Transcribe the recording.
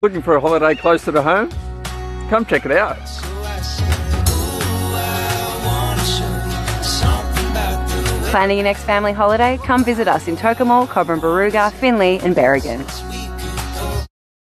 Looking for a holiday closer to home? Come check it out. Planning your next family holiday? Come visit us in Tocumwal, Cobram Barooga, Finley, and Berrigan.